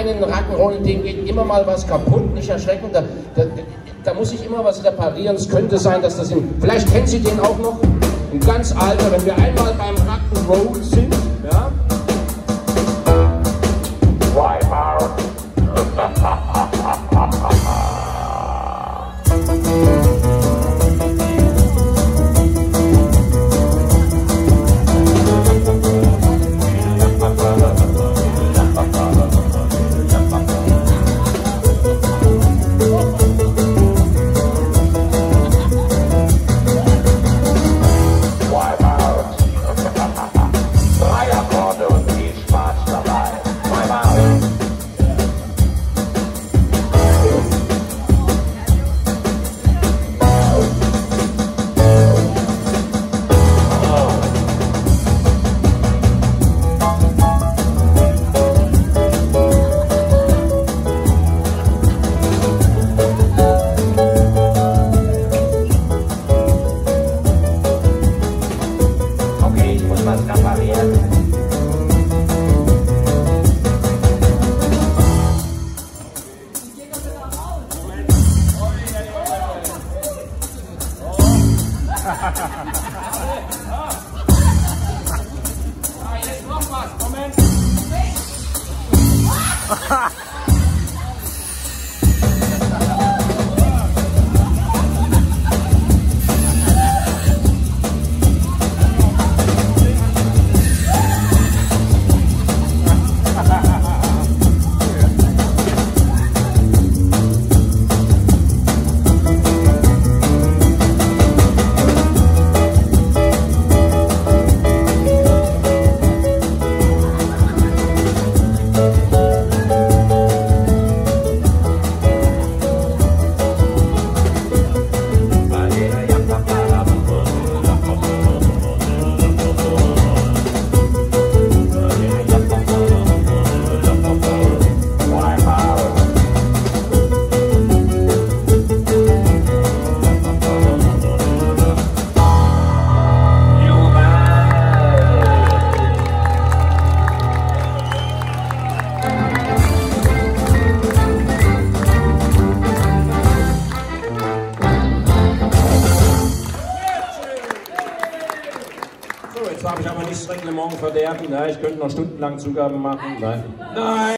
einen Rock'n'Roll, dem geht immer mal was kaputt, nicht erschrecken. Da, da, da muss ich immer was reparieren. Es könnte sein, dass das in. Vielleicht kennen Sie den auch noch. Ein ganz alter, wenn wir einmal beim Rock'n'Roll sind. Ja? Ha ha! was, Moment. Jetzt habe ich aber nicht das Reglement verderben. Ja, ich könnte noch stundenlang Zugaben machen. Nein. Nein.